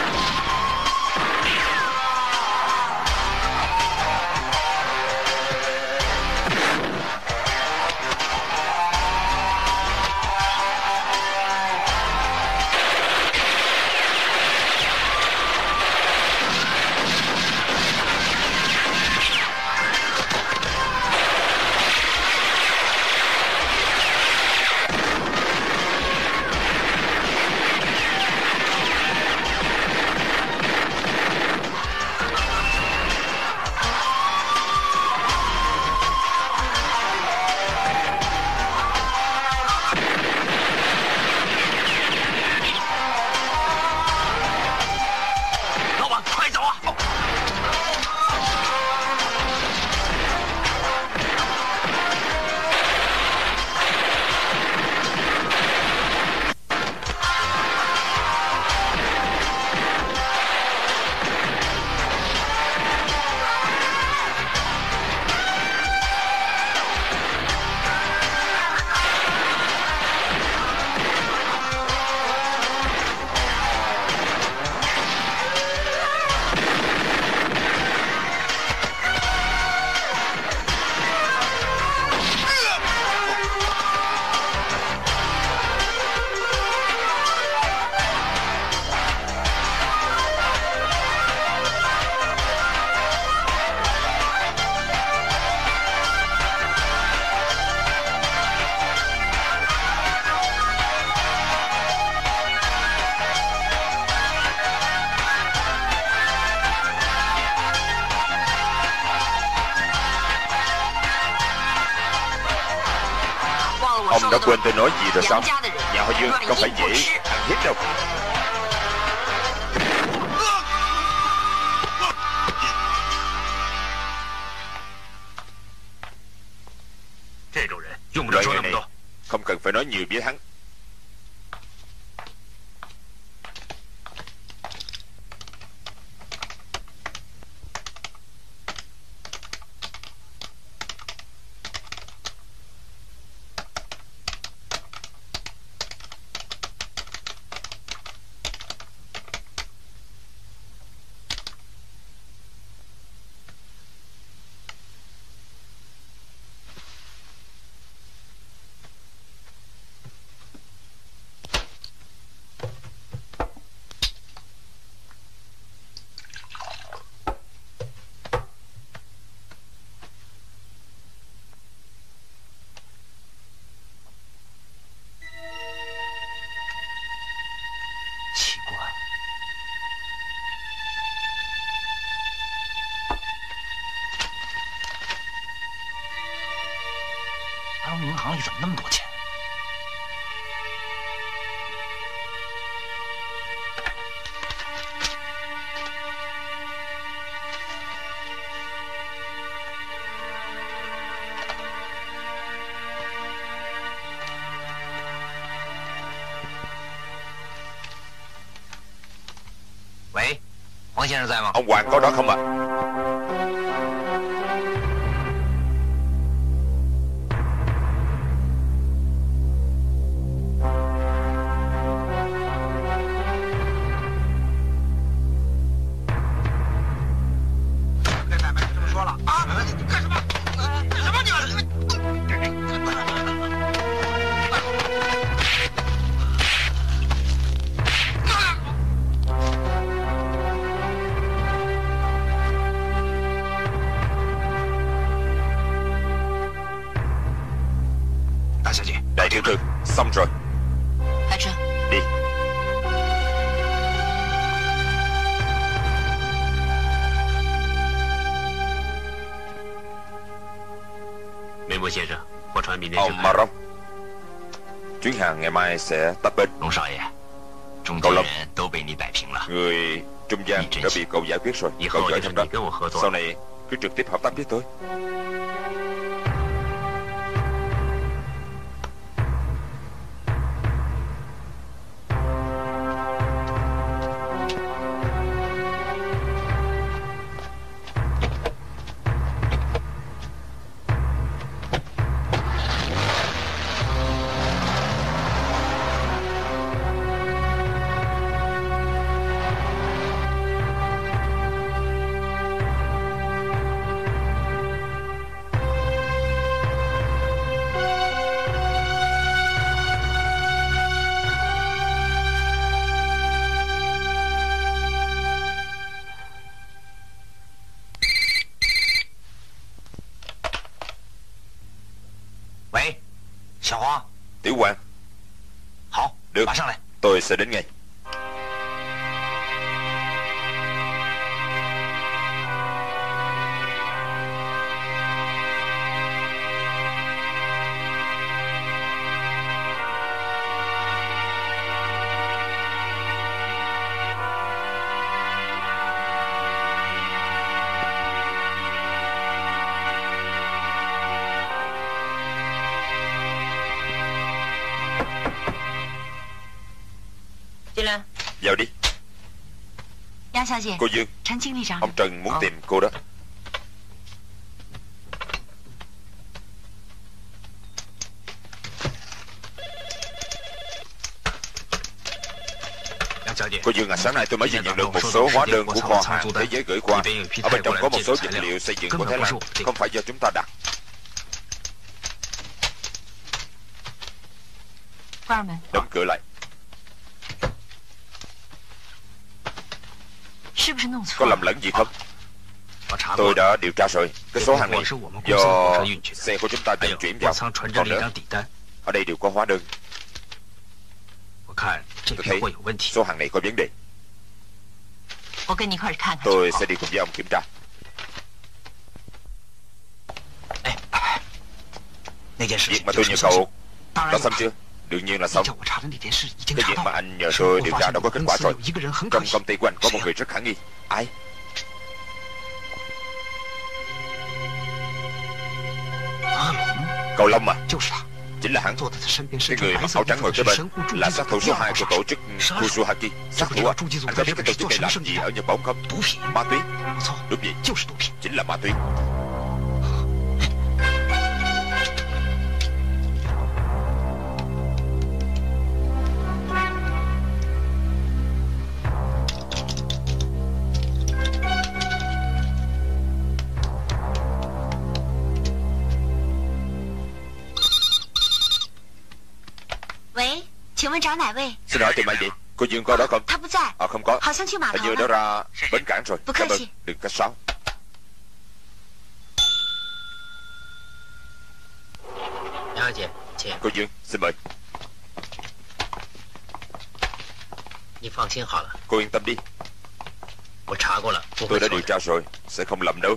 Ông đã quên tôi nói gì rồi sao? Nhà họ Dương không phải dễ ăn hiếp đâu. Loại người này không cần phải nói nhiều với hắn Ông Hoàng có đó không ạ à? Chuyến hàng ngày mai sẽ tắt bến. Cậu Lâm Người trung gian đã bị cậu giải quyết rồi. Cậu giỏi trong đó. Sau này cứ trực tiếp hợp tác với tôi Được Tôi sẽ đến ngay Cô Dương Ông Trần muốn tìm cô đó Cô Dương à, sáng nay tôi mới vừa nhận được một số hóa đơn của kho hàng thế giới gửi qua. Ở bên trong có một số vật liệu xây dựng của Thái Lan, không phải do chúng ta đặt. Đóng cửa lại. Có lầm lẫn gì không? Tôi đã điều tra rồi. Cái số hàng này do xe của chúng ta vận chuyển vào. Còn nữa, ở đây đều có hóa đơn. Tôi thấy số hàng này có vấn đề. Tôi sẽ đi cùng với ông kiểm tra. Việc mà tôi nhờ cậu đã xong chưa? Đương nhiên là xong. Cái việc mà anh nhờ tôi điều tra đã có kết quả rồi. Trong công ty của anh có một người rất khả nghi. Ai? Cầu Long à? Chính là hắn. Cái người mặc áo trắng ngồi kế bên Là sát thủ số 2 của tổ chức Kusuhaki Sát thủ à Anh có biết cái tổ chức này làm gì ở Nhật Bản không? Ma túy. Đúng vậy. Chính là ma túy Xin hỏi tìm ai vậy? Cô Dương có đó không? À không có. Hình như nó ra bến cảng rồi. Cảm ơn. Đừng cách sáo Cô Dương xin mời. Cô yên tâm đi. Tôi đã điều tra rồi Sẽ không lầm đâu.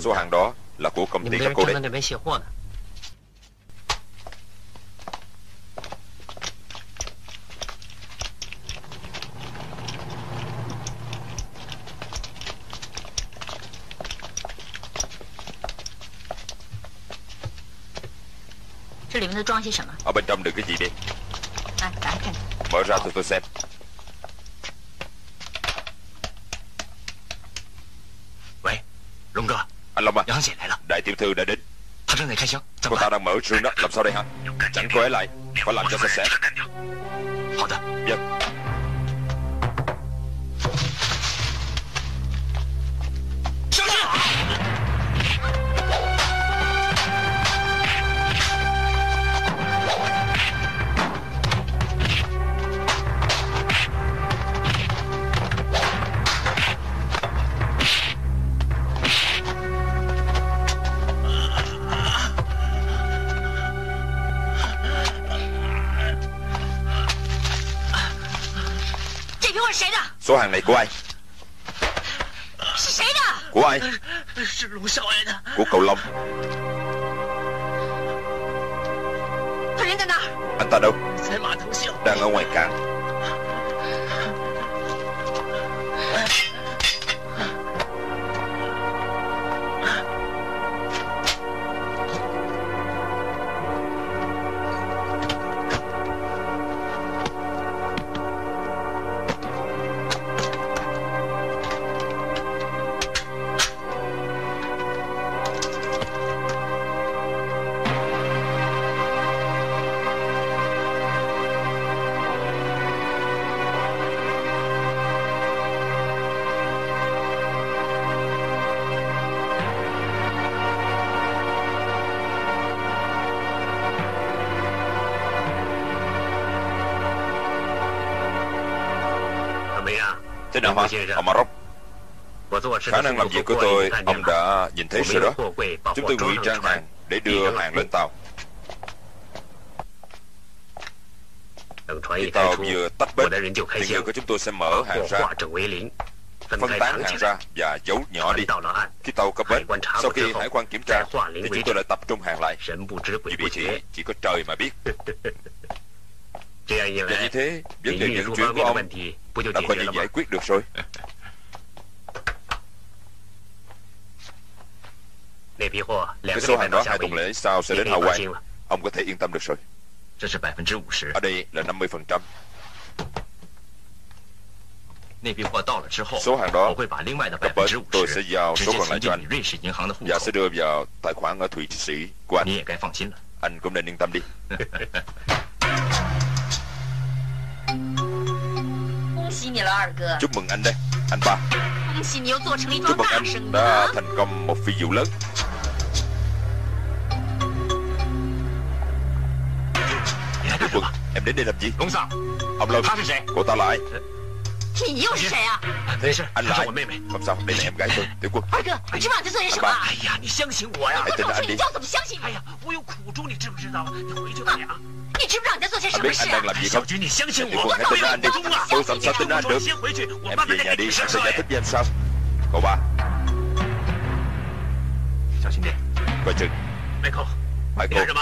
Số hàng đó là của công ty các cô đấy. Ở bên trong đựng cái gì đi Mở ra cho tôi xem Anh Long à Đại tiểu thư đã đến. Cô ta đang mở rương đó Làm sao đây hả? Chẳng cô ấy lại Phải làm cho sạch sẽ. Vâng Số hàng này của ai? Của ai? Của cậu Long. Anh ta đâu? Đang ở ngoài cảng. Khả năng làm việc của tôi, ông đã nhìn thấy sự đó. Chúng tôi ngụy trang hàng để đưa hàng lên tàu. Khi tàu vừa tách bến, thì người của chúng tôi sẽ mở hàng ra, phân tán hàng ra và giấu nhỏ đi. Khi tàu cập bến, sau khi hải quan kiểm tra, thì chúng tôi lại tập trung hàng lại. Vì vậy thì chỉ có trời mà biết. Và như thế, vấn đề vận chuyển của ông đã coi như giải quyết được rồi. Cái số hàng đó hai tuần lễ sau sẽ đến Hawaii. Ông có thể yên tâm được rồi. Ở đây là 50%. Số hàng đó cập bến tôi sẽ giao số còn lại cho anh và sẽ đưa vào tài khoản ở Thụy Sĩ của anh. Anh cũng nên yên tâm đi. Chúc mừng anh đấy, anh ba. Chúc mừng anh đã thành công một phi vụ lớn. 你又是谁啊？没事，他是我妹妹。没事，妹妹，我爱她。二哥，你知不知道他做些什么？哎呀，你相信我呀！我告诉你，你要怎么相信我？哎呀，我有苦衷，你知不知道？你回去吧，你啊，你知不知道他做些什么事？别看了，小菊，你相信我，我有苦衷啊！你先回去，我们别跟他们起冲突了。小心点，快追！麦克，麦克，你干什么？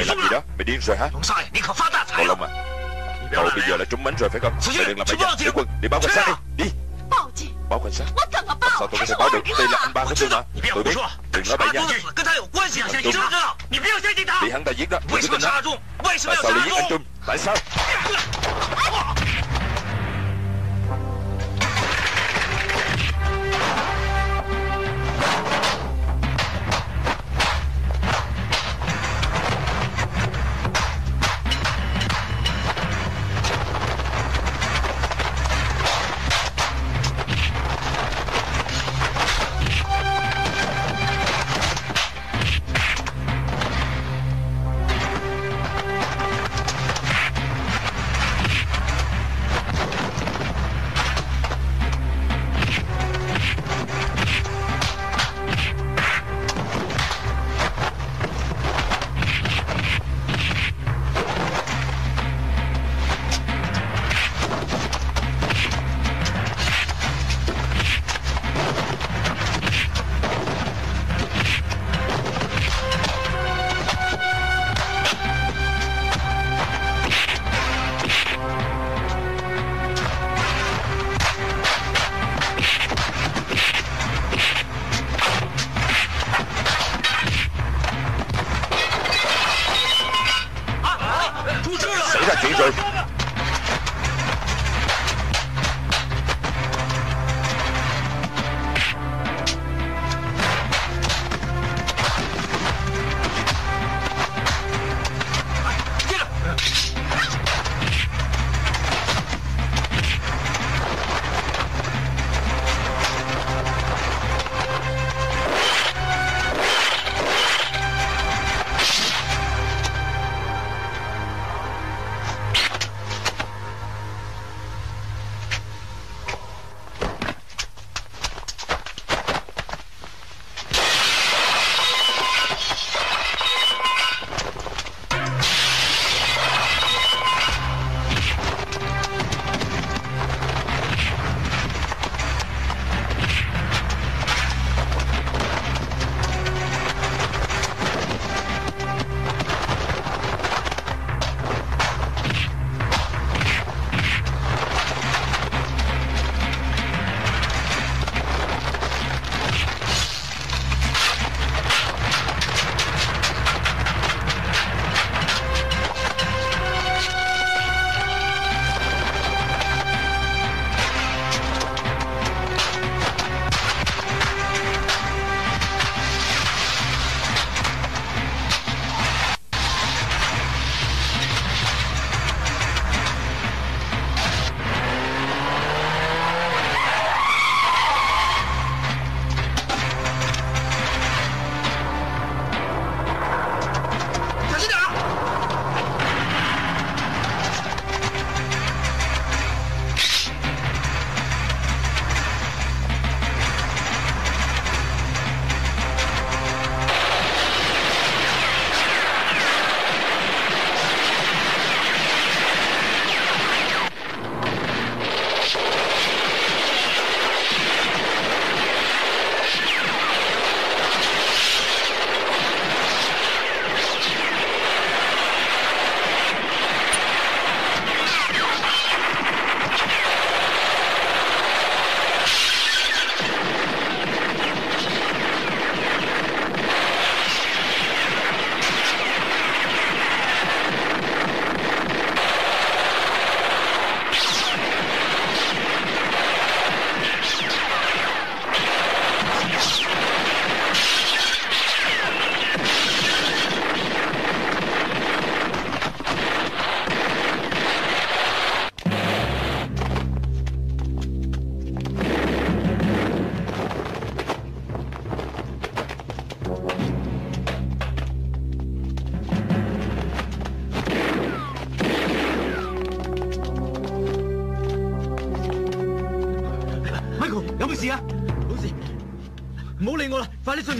Mày làm gì đó, mày điên rồi hả Cậu Long à Cậu bây giờ là trúng mánh rồi phải không Mày đừng làm bậy nha Tiểu quân đi báo cảnh sát đi Đi Báo cảnh sát Làm sao tôi có thể báo được Đây là anh ba của tôi mà Tôi biết Đừng nói bậy nha Bị hắn ta giết đó Đừng có tin hắn Tại sao lại giết anh Trung Tại sao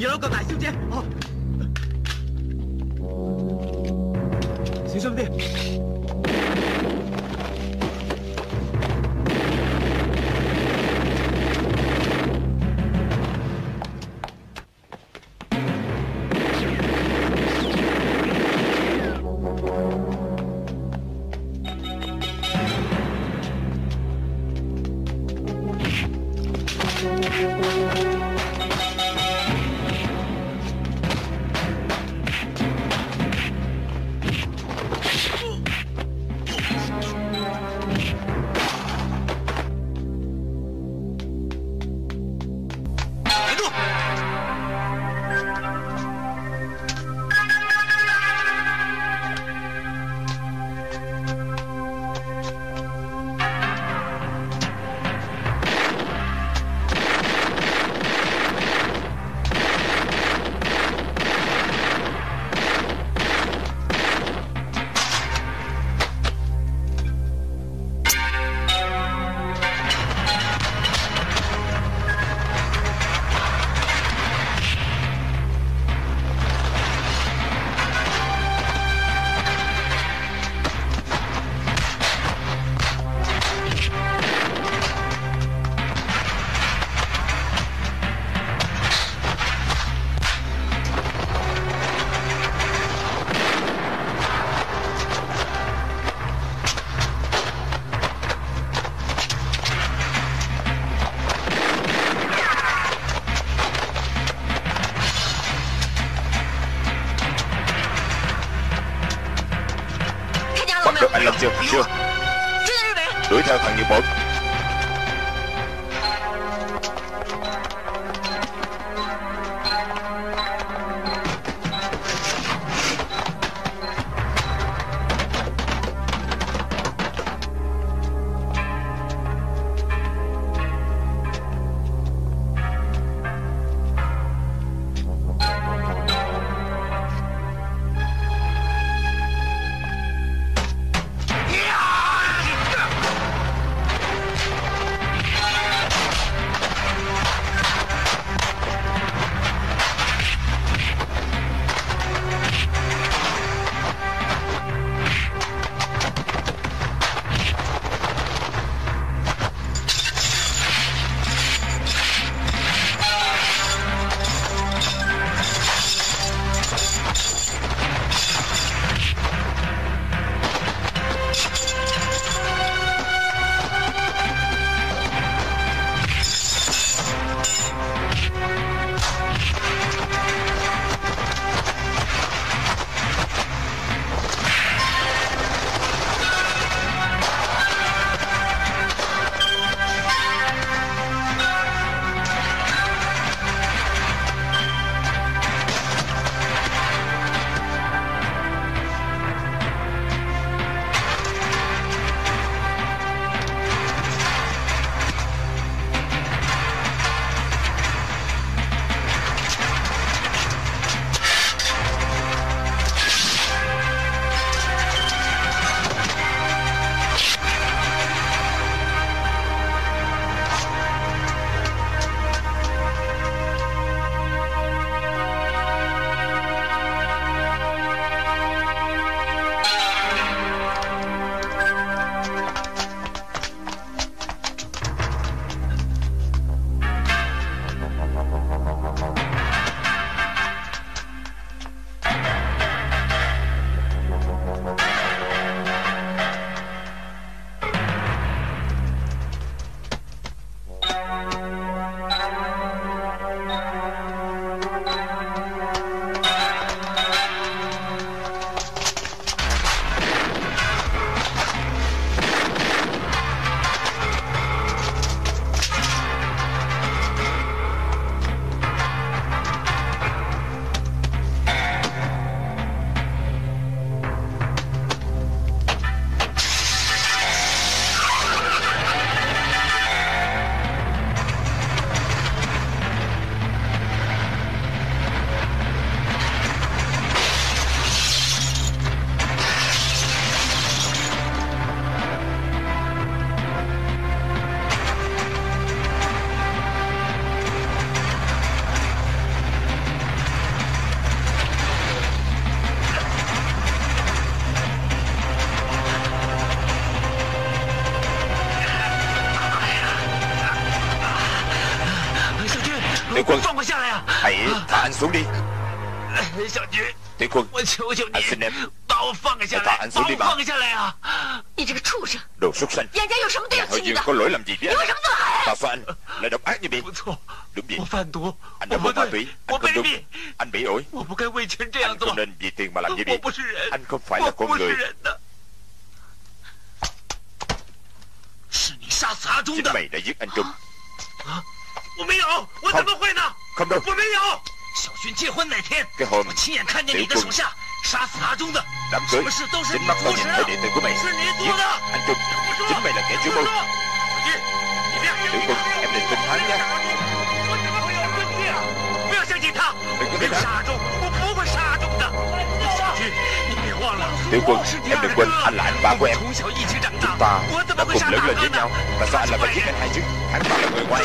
yellow theo thằng như bột xuống đi. Tiểu quân Anh xin em Thả anh xuống đi mà Đồ súc sanh. Nhà hội dương có lỗi làm gì với anh? Tại sao anh lại độc ác như vậy Đúng vậy. Anh đã mua ma túy Anh không đúng. Anh bị ổi. Anh không nên vì tiền mà làm như vậy Anh không phải là con người. Chính mày đã giết anh Trung. Không. Không đâu Cái hôm Tiểu quân Đám cưới Chính mắt tao nhìn thấy điện thoại của mày Giết anh Trung Chính mày là kẻ chủ mưu Tiểu quân Em đừng tin hắn nha Đừng có tin hắn Tiểu quân Em đừng quên anh là anh ba của em Chúng ta đã cùng lớn lên với nhau Tại sao anh lại phải giết anh hai chứ Hắn ta là người ngoài